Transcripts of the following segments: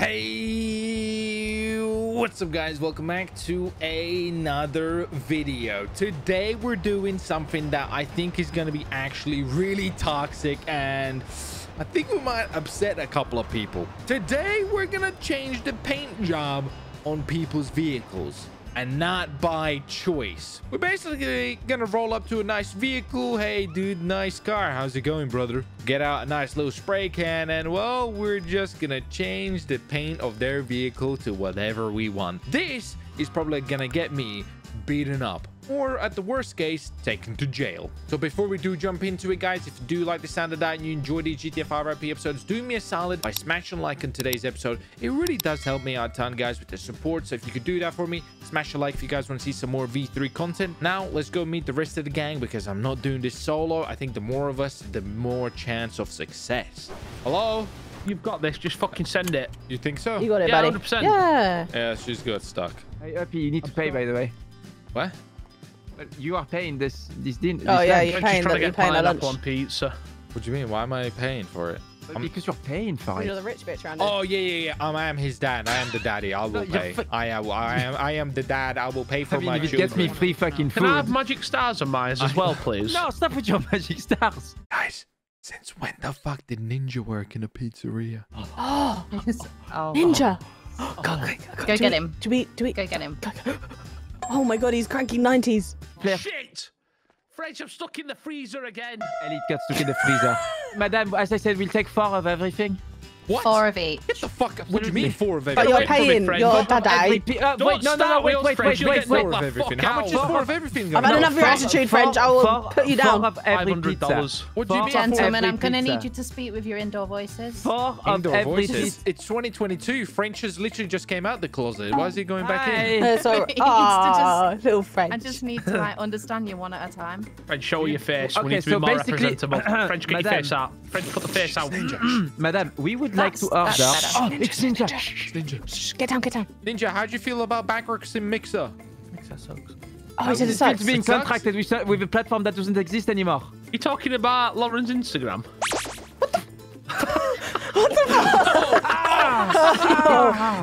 Hey, what's up guys? Welcome back to another video. Today we're doing something that I think is going to be actually really toxic and I think we might upset a couple of people. Today we're going to change the paint job on people's vehicles and not by choice. We're basically gonna roll up to a nice vehicle. Hey, dude, nice car. How's it going, brother? Get out a nice little spray can and, well, we're just gonna change the paint of their vehicle to whatever we want. This is probably gonna get me beaten up or at the worst case, taken to jail. So before we do jump into it, guys, if you do like the sound of that and you enjoy these GTA 5 RP episodes, do me a solid by smashing like on today's episode. It really does help me out a ton, guys, with the support. So if you could do that for me, smash a like if you guys want to see some more V3 content. Now, let's go meet the rest of the gang because I'm not doing this solo. I think the more of us, the more chance of success. Hello? You've got this. Just fucking send it. You think so? You got it, Yeah, buddy. 100%. Yeah. Yeah, she's got stuck. Hey, Uppy, you need to pay, by the way. What? But you are paying this this din. Oh, this yeah, lunch. you're paying the- you're paying the pineapple lunch. on pizza. What do you mean? Why am I paying for it? But because you're paying for it. You're the rich bitch around Oh yeah, yeah, yeah. Um, I am his dad. I am the daddy. I will No, pay. fu- I am. I am. I am the dad. I will pay for I mean, my if it children. gets me free fucking food. Can I have magic stars on mine as well, please? No, stop with your magic stars. Guys, since when the fuck did Ninja work in a pizzeria? Oh, Oh, ninja. Go get him. Do we? Do we? Go get him. Oh my god, he's cranky 90s. Claire. Shit! French, I'm stuck in the freezer again. Elite got stuck in the freezer. Madam, as I said, we'll take four of everything. What? Four of each. Get the fuck up. What do you mean four of But everything? you're away paying your Don't dad. Every pe- uh, Don't wait, no, no, no, start wait, wait, French. wait, You'll wait, get wait. Four of everything. How much is out. four of everything? I've gonna had enough of your attitude, French. I will four- put you down. $500. What do you Four mean Gentlemen, I'm going to need you to speak with your indoor voices. Four of Indoor every voices. pizza. It's 2022. French has literally just came out the closet. Why is he going back in? Hi. So, He oh, little French. I just need to like understand you one at a time. French, show your face. we need to be more basically- representable. French, get your face out. French, put the face out. Madam, we would like to uh, That's- order. that's better. Oh, it's Ninja. Ninja. Shh, get down, get down. Ninja, how do you feel about backworks in Mixer? Oh, he said it It's sucks. being It sucks? contracted with, with a platform that doesn't exist anymore. You're talking about Lauren's Instagram?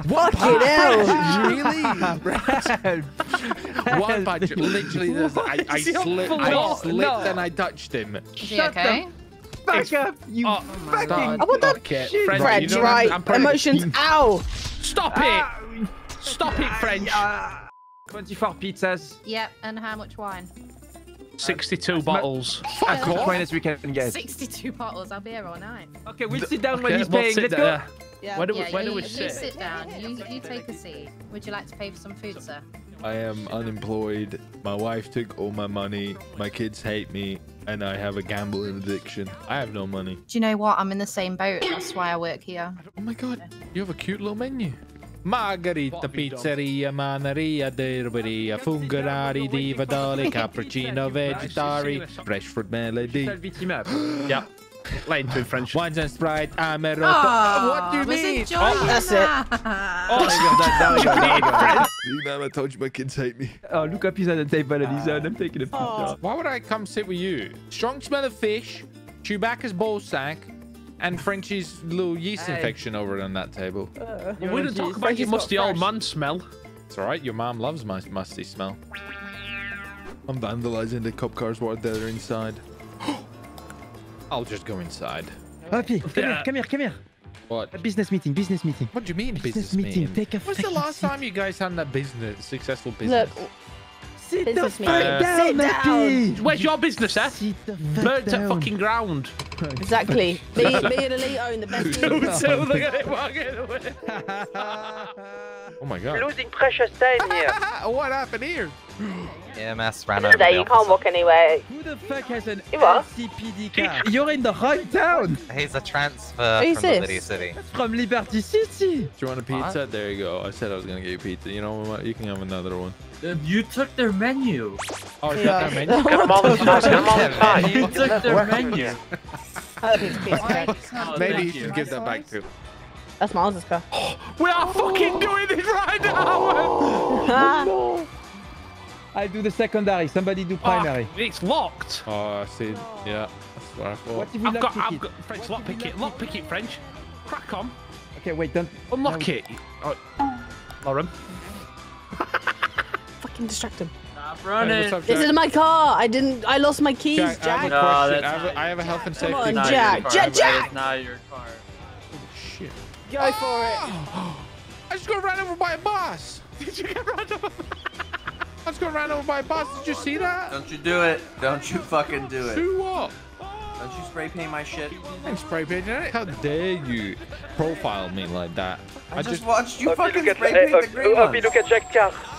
What Fucking hell. really? One punch. Literally, there's- I, I Is he on slipped, full I block? slipped No. and I touched him. Is he Shut the okay? Back up, you Oh, fucking. God. What the Okay. shit? French, French, you know, right? I'm pretty- Emotions. Ow. Stop Ah, it! Stop it, French. ah. 24 pizzas. Yep. And how much wine? 62 bottles. As much wine as we can get. 62 bottles. I'll be here all night. Okay, we'll sit down when Okay, he's we'll paying. Let's there. go. Yeah. Where do we, yeah, where you, do we you sit? sit down. You, you take a seat. Would you like to pay for some food, sir? I am unemployed. My wife took all my money. My kids hate me. And I have a gambling addiction. I have no money. Do you know what? I'm in the same boat. That's why I work here. Oh my god, you have a cute little menu. Margarita, pizzeria, manaria, derberia, fungarari, diva, dali, cappuccino, vegetari, fresh fruit melody, Seul victime. Yeah. Lay into it, French. wines and Sprite, Amerotto. Oh, ah, what do you mean? enjoying oh, That's it. Oh, that. Oh, See, man, I told you my kids hate me. Oh, look up, he's on the table and he's on. I'm taking a picture. Oh. Why would I come sit with you? Strong smell of fish, Chewbacca's ball sack, and Frenchie's little yeast Hey. infection over on that table. we didn't talk about Frenchie's your musty old man smell. It's alright, your mom loves my musty smell. I'm vandalizing the cop cars while they're inside. I'll just go inside. Uppy, come Yeah. here, come here, come here. What? A business meeting, business meeting. What do you mean business, Business meeting, meeting? take a When's the last seat. time you guys had a business, successful business? Look, Sit Business the meeting. fuck down, Sit down. Uppy. Where's your business, eh? Sit the fuck Burnt at down. fucking ground. Exactly. me, me and Elite own the best team. so look at it walking away. oh my god. Losing precious time here. what happened here? EMS ran over Today, you can't walk anywhere. Who the fuck has an You? LCPD car? You're in the right town. He's a transfer Who's from this? Liberty City. That's from Liberty City. Do you want a pizza? There you go. I said I was gonna get you pizza. You know what? You can have another one. You took their menu. Oh, is Yeah. that their menu? Come on, come on. You took their menu. Other piece of pizza. Maybe thank you should give that back too. That's Miles' car. We are fucking doing this right now. I do the secondary. Somebody do primary. Ah, it's locked. Oh, I see. Yeah, that's what I thought. What if we I've lock got, I've got French What lock pick it, lock lock pick it French. Crack on. Okay, wait, don't. Unlock it. Oh, Lauren. Fucking distract him. Stop running. what's up, This is my car. I didn't. I lost my keys, Jack, I have a No, question. that's I have, a, I have a health and safety. Come on, Not Jack, car. Jack, Jack! is not your car. Shit. Go for it. I just got ran over by a bus. Did you get run over? I just got ran over by a bus. Did you see that? Don't you do it. Don't you fucking do it. Do what? Don't you spray paint my shit. I ain't spray painting it. How dare you profile me like that? I just watched you fucking spray paint the green ones. I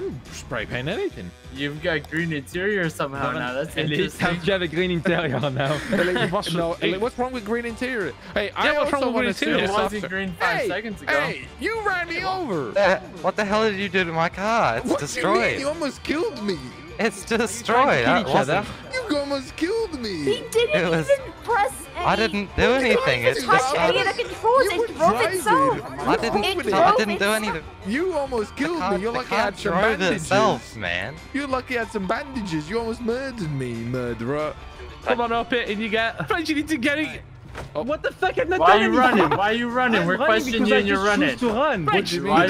didn't spray paint anything. You've got green interior somehow now. That's Elite, interesting. you have a green interior now. no, what's wrong with green interior? Hey, I Yeah, what's also wrong with to green see interior? It wasn't green five hey, seconds ago. Hey, you ran me over. Uh, what the hell did you do to my car? It's what do you mean? destroyed. You almost killed me. It's destroyed. kill I each other. wasn't- You almost killed me. He didn't It was- even press any. I didn't do anything. It's touch just any I, of the controls. You were It drove driving. itself. I didn't. It I didn't do anything. You almost killed car, me. You're the lucky I had some drove bandages. itself, man. You're lucky I had some bandages. You almost murdered me, murderer. Come on up it and you get. Friends, you need to get it. Oh. What the fuck? I'm not Why are you running? Why are you running? I'm We're running questioning you and you're running. choose to run. What do you mean? Why are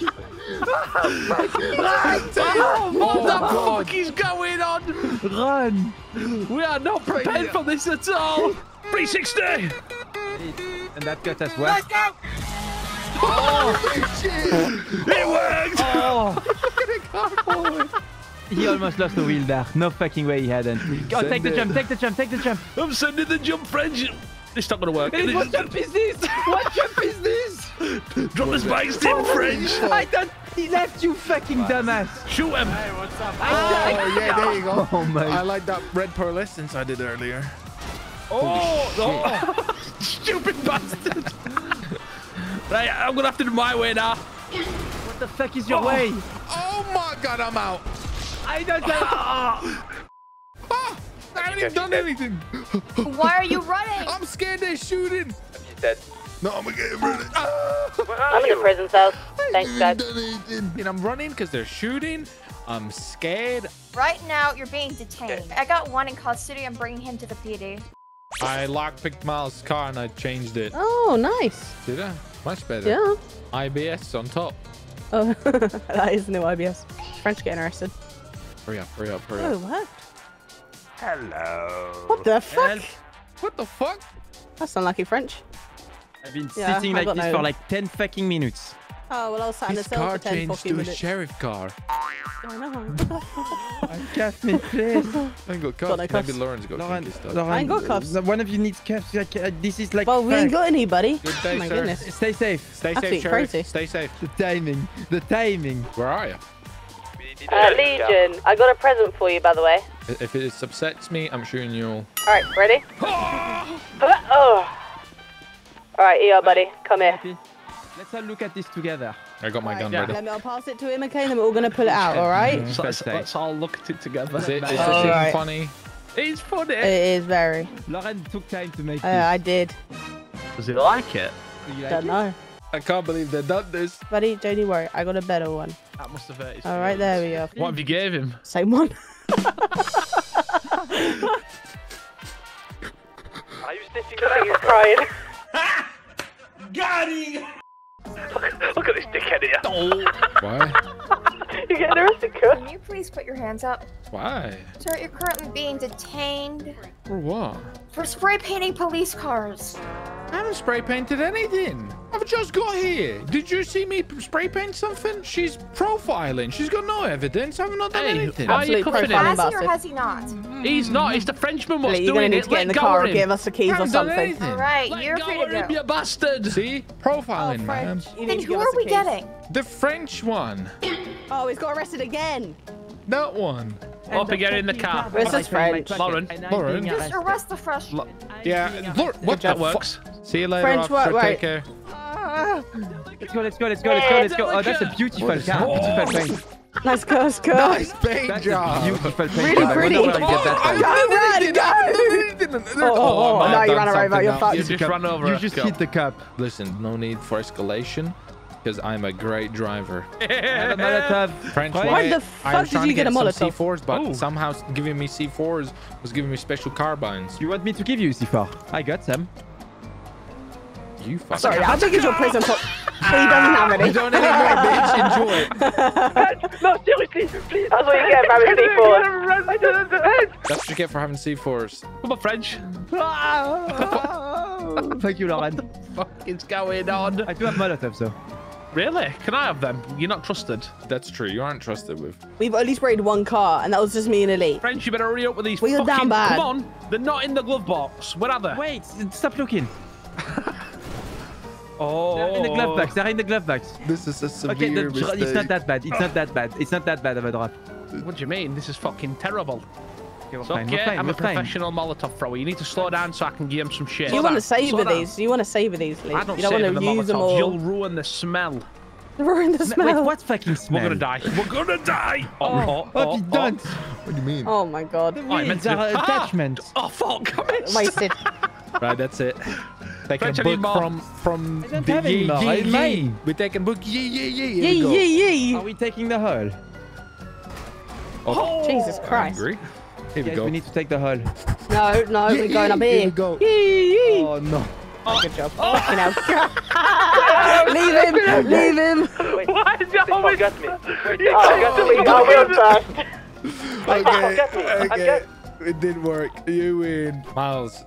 you Oh, running? What the fuck is going on? Run. We are not prepared for this at all. 360. And that got us well. Let's go! Oh! It worked. Oh. He almost lost the wheel there. No fucking way he hadn't. Oh, take the jump, take the jump, take the jump. I'm sending the jump, friends. It's not gonna work. Hey, what jump is this? What jump is this? Drop the spikes in, French. I don't. He left you fucking dumbass. Shoot him. Hey, what's up? Oh, yeah, there you go. Oh my. I like that red pearlescence I did earlier. Oh, oh. stupid bastard. right, I'm gonna have to do my way now. What the fuck is your way? Oh my god, I'm out. I don't know. Ah, I haven't even done anything. Why are you running? I'm scared they're shooting. No, I'm gonna get ready. Ah, I'm in the prison cell. Thanks, I guys. haven't done anything. And I'm running because they're shooting. I'm scared. Right now, you're being detained. I got one in custody. I'm bringing him to the PD. I lockpicked Miles' car and I changed it. Oh, nice. Did I? Much better. Yeah. IBS on top. Oh, that is new IBS. French getting arrested. Hurry up, hurry up, hurry Oh, up. what? Hello. What the fuck? What the fuck? That's unlucky French. I've been Yeah, sitting I like this no- for like 10 fucking minutes. Oh, well, I was sat in the His cell car for 10, changed 14 to a minutes. sheriff car. I know. Cuff me, please. I ain't got Got no cuffs. cuffs. Maybe Lauren's got Lauren, kinky stuff. Lauren, I ain't got cuffs. One of you needs cuffs. Like, uh, this is like. well, we ain't got any, buddy. Good day, oh, my sir. goodness. Stay safe. Stay That's safe, Sheriff. crazy. Stay safe. The timing. The timing. Where are you? Uh, Legion, I got a present for you, by the way. If it upsets me, I'm shooting you all. All right, ready? oh. All right, ER, buddy. Come here. Let's all look at this together. I got my gun yeah. ready. Let me, I'll pass it to him, okay? And then we're all going to pull it out, all right? So let's, let's all look at it together. Is it, is this All even right. funny? It's funny. It is very. Lauren took time to make Uh, this. I did. Does it like it? You like Don't it? know. I can't believe they've done this. Buddy, don't you worry. I got a better one. That must have hurt his All right, there we go. What have you gave him? Same one. Are you sitting there like he's crying. Look at this dickhead here. Oh. Why? You're getting arrested, girl. Can you please put your hands up? Why? Sir, you're currently being detained For what? for spray painting police cars. I haven't spray painted anything. I've just got here. Did you see me spray paint something? She's profiling. She's got no evidence. I've not done Hey, anything. why are you Absolute cuffing profiling him? Has he or has he not? He's not. It's the Frenchman what's Lee, you're doing going to need it. to get Let in the car of or him. give us the keys or something. anything. All right, Let you're go free of to him, you bastard. See? Profiling, oh, man. You Then who are we keys. getting? The French one. Oh, he's got arrested again. That one. Up and get in the car. This is French. Lauren. Lauren. Just arrest the fresh. Yeah. Look, what That the works. Fuck? See you later, French officer. what, Take right. care. Let's go, let's go, let's go, let's go, let's go. Oh, that's a beautiful What is car. that? Beautiful paint. Nice go, let's go. Nice paint That's a job. beautiful paint. Really job. I pretty. wonder where I get that oh, I from. haven't run, anything. I haven't done anything. Oh, oh, oh, oh no, you ran over, you're fucked. You just run over You just hit the cup. Listen, no need for escalation because I'm a great driver. Have a Molotov. French Why way, the I fuck was did you to get a some Molotov? C4s, but Ooh. somehow giving me C4s was giving me special carbines. You want me to give you C4? I got some. You fucking. Sorry, I took you to a prison for. He doesn't have any. You don't anymore, bitch. Enjoy it. no, seriously, please. That's what you get for having C4. That's what you get for having C4s. Come on, French. Thank you, Lauren. Fuck is going on? I do have Molotov, though. Really? Can I have them? You're not trusted. That's true. You aren't trusted with. We've only sprayed one car, and that was just me and Elite. French, you better hurry up with these Well, you're fucking... down bad. Come on. They're not in the glove box. Where are they? Wait, stop looking. Oh. They're in the glove box. They're in the glove box. This is a Okay, severe the, it's not that bad. It's not that bad. It's not that bad of a drop. What do you mean? This is fucking terrible. Okay, we're It's fine. okay, We're fine. I'm We're a fine. professional Molotov thrower. You need to slow down so I can give him some shit. You want to Slow savor these? You want to savor these, Lee? I don't you don't savor want the to use them all. You'll ruin the smell. Ruin the Wait, smell. what fucking smell? We're gonna die. We're gonna die. Oh, oh, Oh, oh, you oh. don't. What do you mean? Oh my god. The Oh, I meant to are do- Ah! Oh fuck! I missed. Wasted. Right, that's it. Taking a French, I book more. from from I don't the have any yee more. yee I We're taking book yee yee yee. Here Yee we go. yee yee. Are we taking the hull? Oh. oh, Jesus Christ. angry. Here we go. we need to take the hull. No, no, Yee, we're going up here. here we go. Yee yee. Oh no. Oh. Good job. Oh. Fucking hell. leave him. Leave him. Why is it always? Got me. Oh, I will trust. Okay, okay. It didn't work. You win. Miles,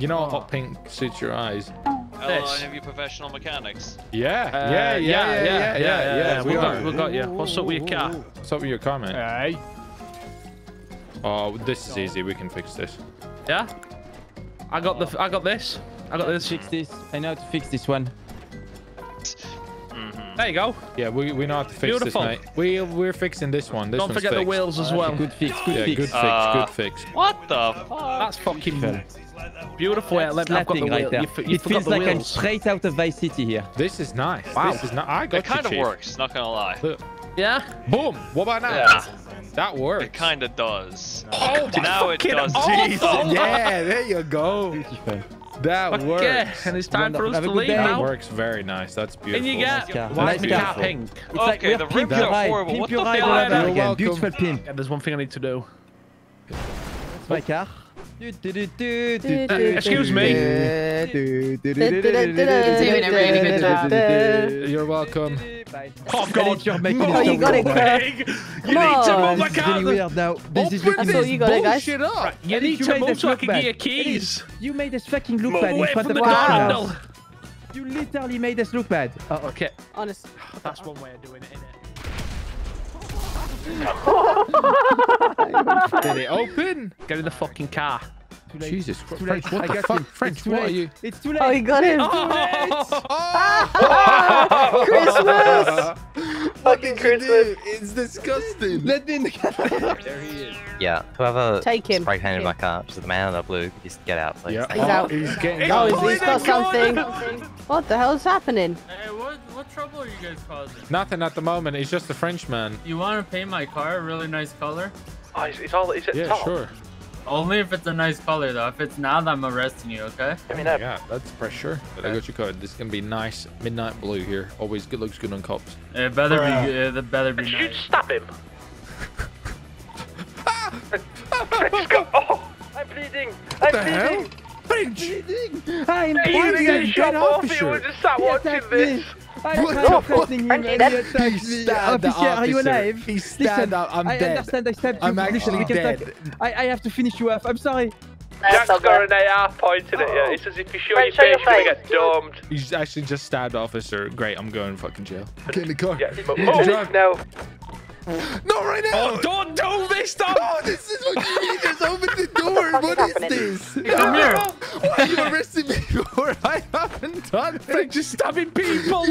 you know what hot pink suits your eyes? This. Hello, any of you professional mechanics? Yeah, Uh, yeah, yeah, yeah, yeah, yeah, yeah. We we got, are. we got you. What's up with your car? What's up with your comment? Hey. Oh, this is easy. We can fix this. Yeah. I got the. I got this. I got this. Fix this. I know how to fix this one. There you go. Yeah, we, we know how to fix Beautiful. this, mate. We, we're fixing this one. This Don't one's forget the wheels as well. Good fix. Good Yeah, fix. good fix, Uh, good fix. What the fuck? That's fucking beautiful. Yeah, let, I've got the Slapping right there. You, you It feels the like I'm straight out of Vice City here. This is nice. Wow. This is not. I got It kind you, of Chief. works, not gonna lie. Look. Yeah. Boom. What about now? Yeah. That works. It kind of does. Oh my now it fucking does. awesome. yeah, there you go. Beautiful. That Okay, works. and it's time for us Have a to good leave day. That now. works very nice. That's beautiful. And you get car. why Nice is my car. car pink? It's like Okay, we're the pimp rims are ride. horrible. Pimp What the ride fuck? all again. welcome. Beautiful pimp. Yeah, there's one thing I need to do. That's my car. Excuse me. Doing a really good job. You're welcome. Oh Elliot, you're making Oh, it you got it, wrong. You need to on. move my car. really weird now. This is oh, Open looking this you got it, guys. bullshit up. You Elliot, need to made move this so I look can bad. get your keys. You made us fucking look Move bad in front of the the Wow. You literally made us look bad. Oh, okay. Honest. That's one way of doing it, innit? Did it open? Get in the fucking car. Too late. Jesus Too Christ. late. French, what I the fuck? him. French, what are you? It's too late. Oh, he got him. Oh! oh, Christmas. Fucking Christmas. It's disgusting. Let me in the car. There he is. Yeah, whoever Take him. spray painted Take my him. car, just the man in the blue, just get out, please. Yeah. He's you. Oh, out. He's getting Oh, he's, he's got something. What the hell is happening? Hey, what what trouble are you guys causing? Nothing at the moment. He's just a Frenchman. You want to paint my car a really nice color? Oh, it's, it's all. It's at Yeah, top. sure. Only if it's a nice color though. If it's not, I'm arresting you. Okay? I mean, uh, Yeah, that's pressure. But I got you covered. This is gonna be nice midnight blue here. Always good looks good on cops. It better be. It better be you nice. stab him. French go. Oh, I'm bleeding. I'm the hell? bleeding. French! I'm Hey, you're gonna get shot off. You would just start He watching attacked this. me. I What tried the pressing him and he He attacked me. stabbed the Officer, are you alive? He stabbed Listen, out- I'm I dead. understand I stabbed you. I'm actually dead. I, I have to finish you off. I'm sorry. Jack's got an AR pointing at oh. you. It's as if you show your French, show face, your you're gonna get domed. He's actually just stabbed officer. Great, I'm going fucking jail. Get in the car. Yeah. You Oh, no. Not right now. Oh, don't do this, Tom. Oh, this is what you need. Just open the door. What is happening? this? Come here. Why are you arresting me for? I haven't done it. French is stabbing people.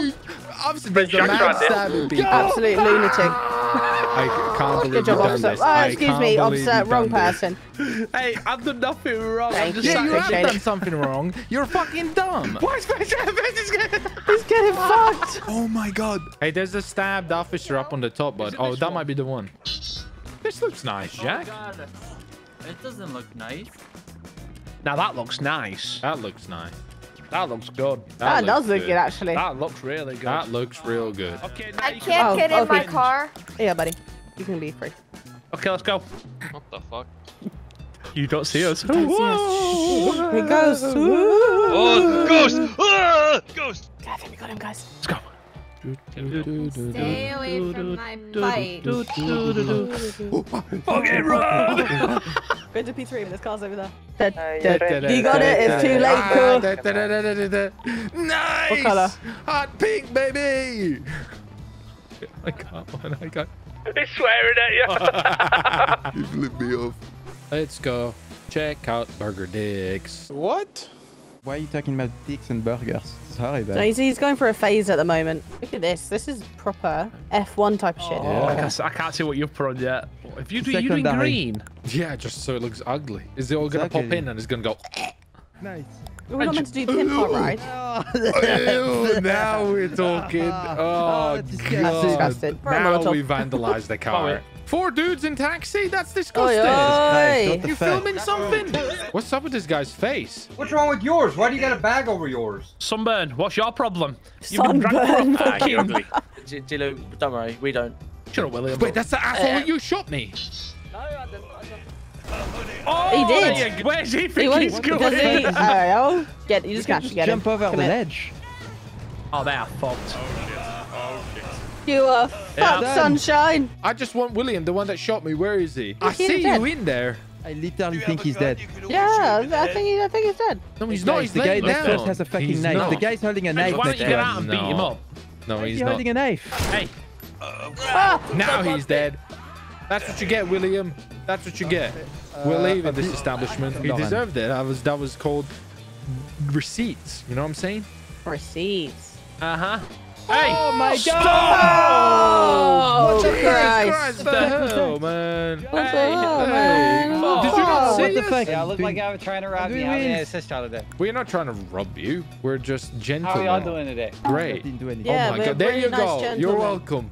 Obviously, there's a Jack's man right stabbing people. Absolute lunatic. I can't believe Good job, you've done officer. this. Oh, excuse me, officer. Wrong person. hey, I've done nothing wrong. Thank I'm just you. Yeah, you have done it. something wrong. You're fucking dumb. Why is French French getting... He's getting fucked. Oh my god. Hey, there's a stabbed officer up on the top, bud. Oh, that might be the one. This looks nice, Jack. Oh God. It doesn't look nice. Now that looks nice. That looks nice. That looks good. That looks does look good, actually. That looks really good. That looks real good. Okay, I can't Oh, get in my car. Yeah, buddy. You can be free. Okay, let's go. What the fuck? You don't see us. Here it goes. Oh, ghost! Ah, ghost! God, we got him, guys. Let's go. Stay away from my bike. Fucking run! Go to P3, but there's cars over there. You got it, it's too late, cool. Nice! What colour? Hot pink, baby! I can't, man. I can't. He's swearing at you. you flipped me off. Let's go check out Burger Dicks. What? Why are you talking about dicks and burgers? Sorry, No, he's, he's going for a phase at the moment. Look at this. This is proper F1 type of shit. Oh, I, can't, I can't see what you've put on yet. If you do, you doing green. Yeah, just so it looks ugly. Is it all gonna pop in and it's gonna go? Nice. We're not meant to do the pin part, right? Ew, oh, now we're talking. Oh, oh, that's god. disgusting. Right, Now we vandalized the car. Four dudes in taxi? That's disgusting. Oi, oi. You fuck? filming something? What's up with this guy's face? What's wrong with yours? Why do you got a bag over yours? Sunburn, what's your problem? You've been dragged Sunburn. fucking... Ah, Dilu, don't worry, we don't. Shut up, William. Wait, that's the asshole you shot me. Oh, He did. there you. Where's he He think wants he's does going? he? Alright, oh. Get, you just You can't get jump him. over Come the here. ledge. Oh, they are fucked. You are fuck Yeah. sunshine. I just want William, the one that shot me. Where is he? I He's see dead. you in there. I literally think he's dead. Yeah, I think he, I think he's dead. No, he's Guys, not. He's the guy laying next to us down. has a fucking He's knife. not. The guy's holding a knife Why don't you get out and beat him up? No, Why is he's not. holding a knife? Hey, ah! Now he's dead. That's what you get, William. That's what you get. We're leaving this establishment. He deserved it. That was that was called receipts. You know what I'm saying? Receipts. uh-huh. Hey! Oh my Oh, Jesus Christ. Christ, what the hell, man? What the Hey, hell, hey. man? Did you not Oh, see what the fuck? Yeah, I look Doing- like I was trying to rob doing me. How did I assist y'all today? We're not trying to rub you. We're just How gentlemen. are y'all doing today? Great. Didn't do anything. Yeah, oh my god. There you nice go. You're welcome.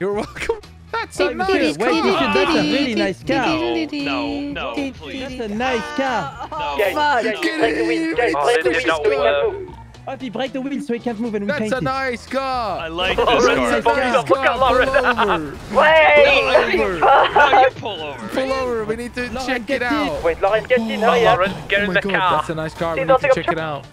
You're welcome. That's a nice Wait, car. Wait, that's a really nice car. No, no, no, please. That's a nice car. No. Fuck. Get in. It's nice. Oh, if you break the wheel so he can't move and we That's paint a nice car. I like this car. nice car. Pull over. Wait! Pull over. No, you pull over. Pull over. We need to Lauren, check it out. Wait, Lauren, get in, Oh, hurry up. Lauren, get oh in the car. that's a nice car. We need to check it out.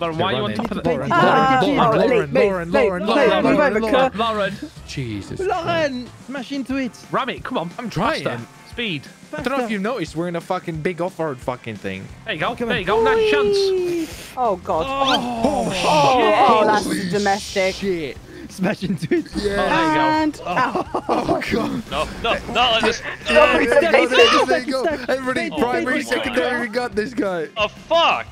Lauren, why are you on top of the... it. Ah, Lauren, oh, get in. Lauren, mate, Lauren, mate, Lauren, mate, Lauren, move Lauren, over, Lauren. Kurt. Lauren, Jesus. Lauren, smash into it. ram it, come on. I'm trying. Faster. Speed. I don't know if you've noticed, we're in a fucking big off-road fucking thing. There you go, there you go, nice chance. Oh, God. Oh, Oh, oh, that's domestic. Shit. Smash into it. Yeah. And ow. Oh, God. No, no, not like this. Yeah, there you go, oh. Oh, there you go, there you go. Stuck, stuck. Everybody, Oh, primary, my secondary, God. we got this guy. Oh, fuck.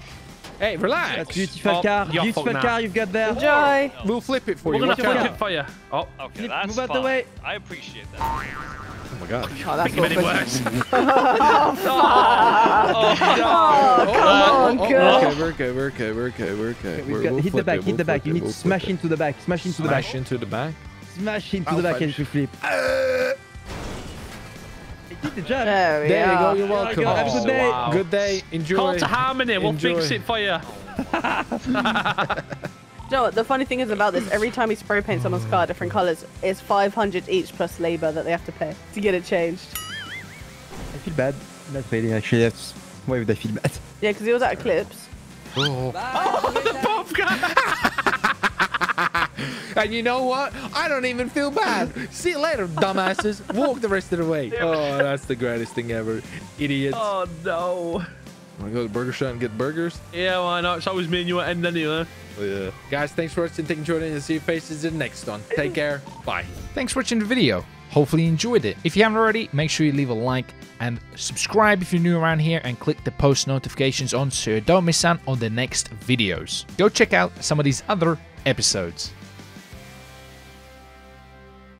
Hey, relax. That's beautiful Oh, car. Beautiful fucked now. car you've got there. Enjoy. We'll flip it for We're you. gonna flip it for you. Oh, Okay, Flip, that's move out the way. I appreciate that. Oh, my God. Oh, that's think of any awful. worse. Oh, oh, oh, come on, Oh, girl. okay, we're okay, we're okay, we're okay, we're okay. We've We're- got, we'll hit the back, it, hit the we'll back. You need to smash it. into the back, smash into the back. Smash into the back. Smash into the back fudge. as we flip. Did the job. There we there you go, you're welcome. Have a good Oh, day. wow. Good day. Enjoy. Call to Harmony, we'll Enjoy. fix it for you. You know what, the funny thing is about this, every time you spray paint someone's car different colours, it's 500 each plus labour that they have to pay to get it changed. I feel bad. Not really, actually. That's why would I feel bad? Yeah, because he was at Eclipse. Oh. And you know what? I don't even feel bad. See you later, dumbasses. Walk the rest of the way. Oh, that's the greatest thing ever. Idiots. Oh, no. Want to go to the burger shop and get burgers? Yeah, why not? It's always me and you at end anyway. Oh, yeah. Guys, thanks for watching. Thank you for joining and see your faces in the next one. Take care. Bye. Thanks for watching the video. Hopefully you enjoyed it. If you haven't already, make sure you leave a like and subscribe if you're new around here and click the post notifications on so you don't miss out on the next videos. Go check out some of these other episodes.